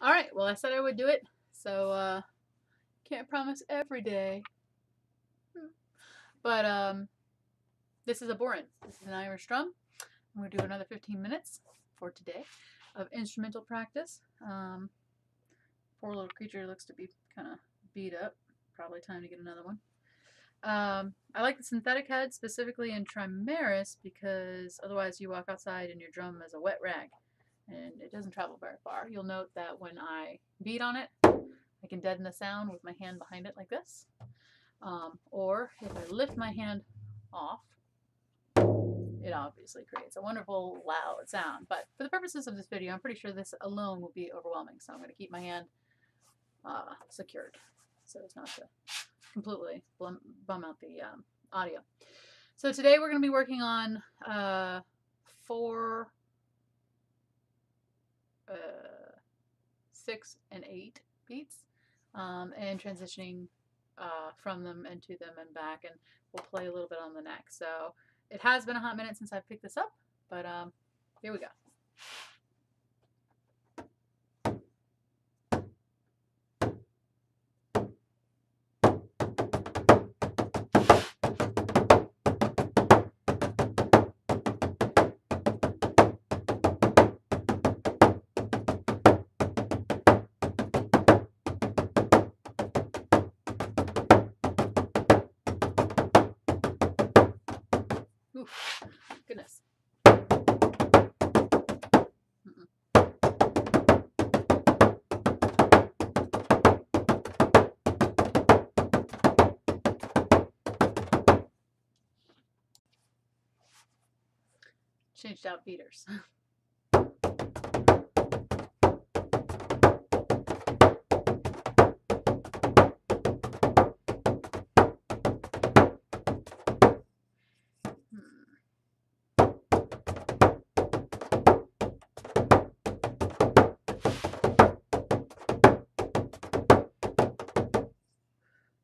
All right. Well, I said I would do it, so uh, can't promise every day. Hmm. But um, this is a bodhrán. This is an Irish drum. I'm going to do another 15 minutes for today of instrumental practice. Um, poor little creature looks to be kind of beat up. Probably time to get another one. Um, I like the synthetic head specifically in Trimaris because otherwise you walk outside and your drum is a wet rag and it doesn't travel very far. You'll note that when I beat on it, I can deaden the sound with my hand behind it like this. Um, or if I lift my hand off, it obviously creates a wonderful loud sound. But for the purposes of this video, I'm pretty sure this alone will be overwhelming. So I'm going to keep my hand uh, secured so as not to completely bum, out the um, audio. So today we're going to be working on uh, four, uh, six, and eight beats um, and transitioning uh, from them and to them and back and we'll play a little bit on the next. So it has been a hot minute since I've picked this up, but um, here we go. Changed out beaters. Hmm.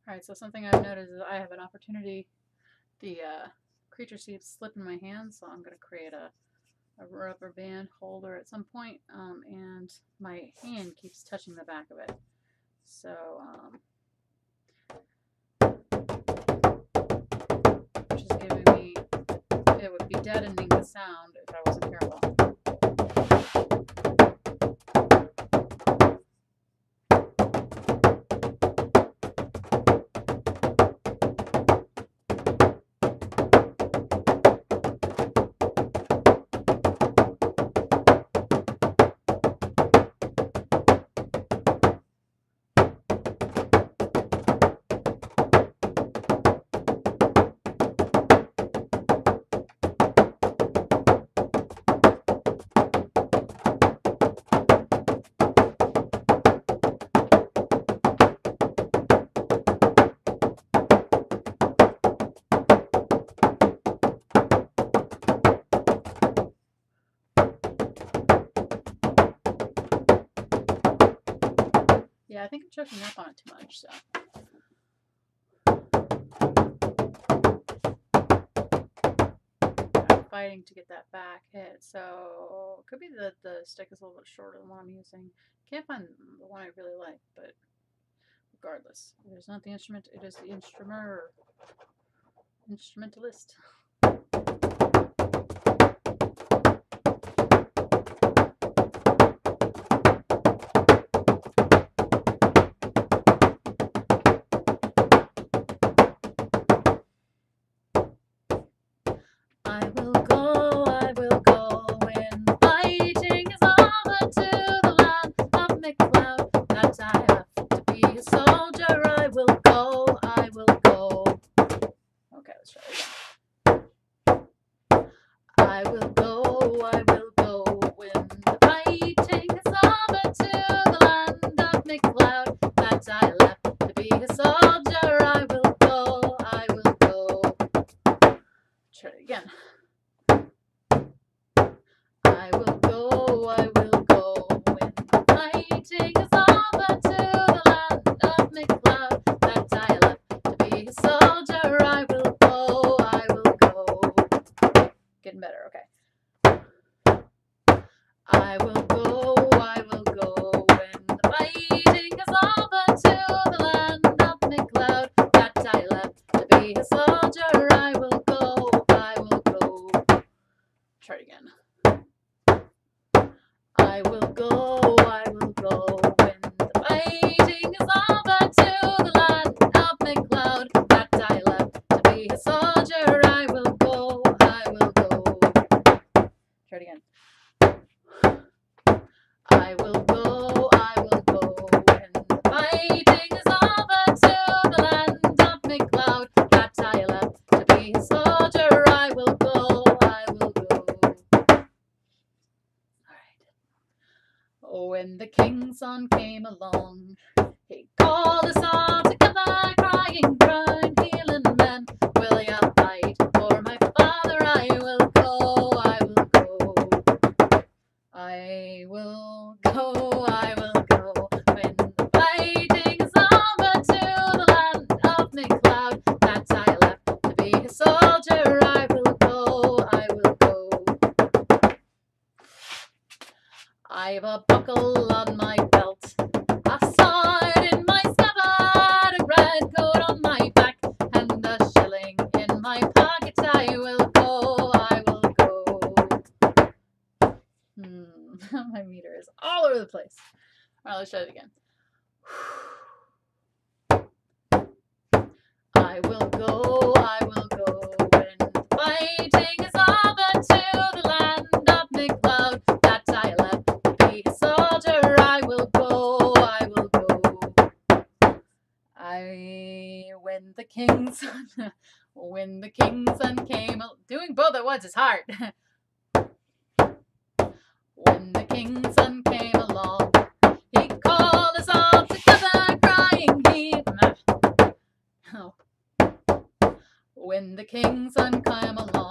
Alright, so something I've noticed is I have an opportunity, the uh, creature seems slip in my hand, so I'm going to create a, a rubber band holder at some point, um, and my hand keeps touching the back of it. So, um, which is giving me, it would be deadening the sound if I wasn't careful. Yeah, I think I'm choking up on it too much, so. I'm fighting to get that back hit, so could be that the stick is a little bit shorter than what I'm using. Can't find the one I really like, but regardless, it is not the instrument, it is the instrumer, instrumentalist. it again. I will go, I will go when the fighting is over to the land of McLeod that I left to be a soldier. I will go, I will go. Alright. When the king's son came along, he called us all I've a buckle on my belt, a sword in my scabbard, a red coat on my back, and a shilling in my pocket. I will go, I will go. Hmm, my meter is all over the place. All right, let's try it again. I will go, I will go when the king's son, when the king's son came, doing both at once is hard. When the king's son came along, he called us all together, crying, he. Oh. When the king's son came along,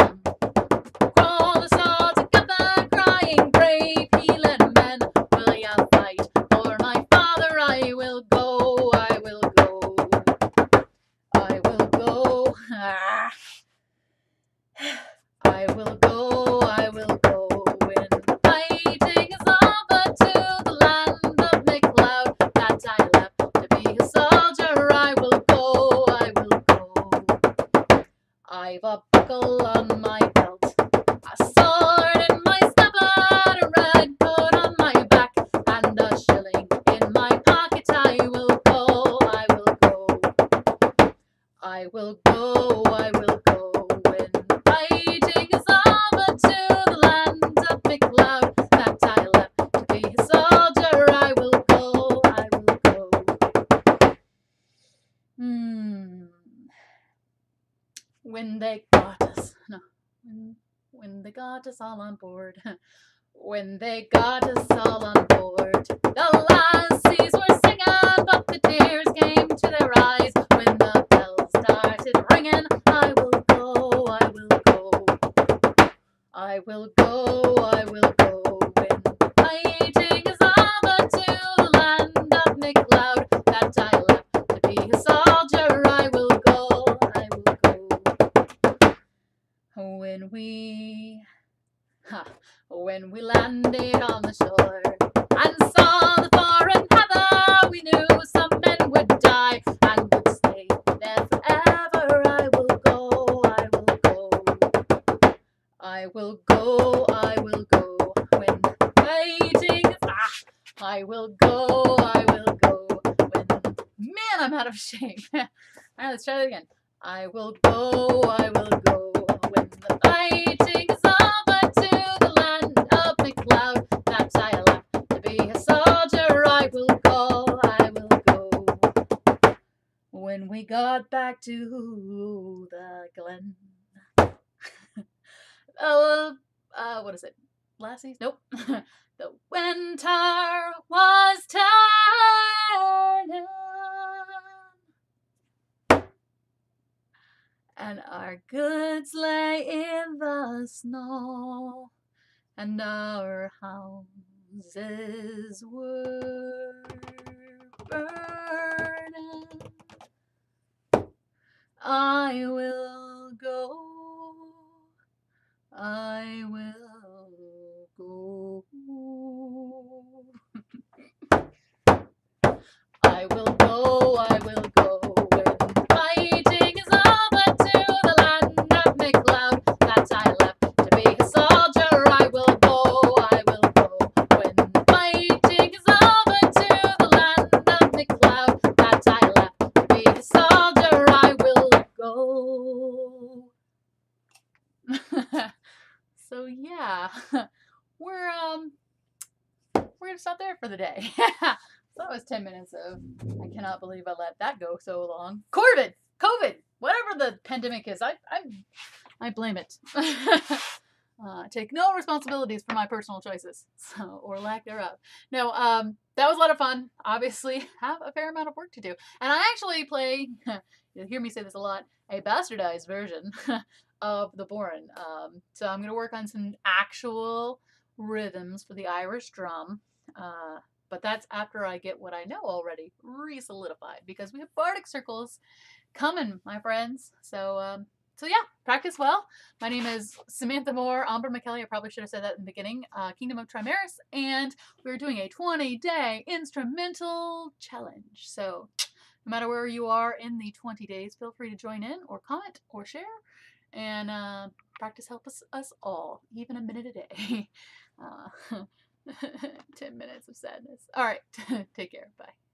I've a buckle on my belt, a sword in my scabbard, a red coat on my back, and a shilling in my pocket. I will go, I will go. I will go, us all on board, when they got us all on board, the lassies were singing, but the tears came to their eyes when the bells started ringing. I will go, I will go, I will go, I will go when fighting is over to the land of McLeod that I left to be a soldier. I will go, I will go. When we, ha, when we landed on the shore and saw the foreign heather, we knew some men would die and would stay there forever. I will go, I will go. I will go, I will go when fighting ah, I will go, I will go when man I'm out of shape. Alright, let's try that again. I will go, I will go got back to the glen. Oh, uh, what is it? Lassies? Nope. the winter was turning, and our goods lay in the snow, and our houses were burning. I will go. I will gonna stop there for the day. So that was 10 minutes of, I cannot believe I let that go so long. COVID, COVID, whatever the pandemic is, I, I, I blame it. uh, take no responsibilities for my personal choices, so or lack thereof. No, um, that was a lot of fun. Obviously, have a fair amount of work to do, and I actually play. you'll hear me say this a lot. A bastardized version of the bodhrán. Um, so I'm gonna work on some actual rhythms for the Irish drum. Uh, but that's after I get what I know already re-solidified because we have bardic circles coming, my friends. So, um, so yeah, practice well. My name is Samantha Moore, Ambra Michelli. I probably should have said that in the beginning. Uh, Kingdom of Trimaris, and we're doing a 20-day instrumental challenge. So, no matter where you are in the 20 days, feel free to join in or comment or share, and uh, practice helps us, us all, even a minute a day. Uh, 10 minutes of sadness. All right. Take care. Bye.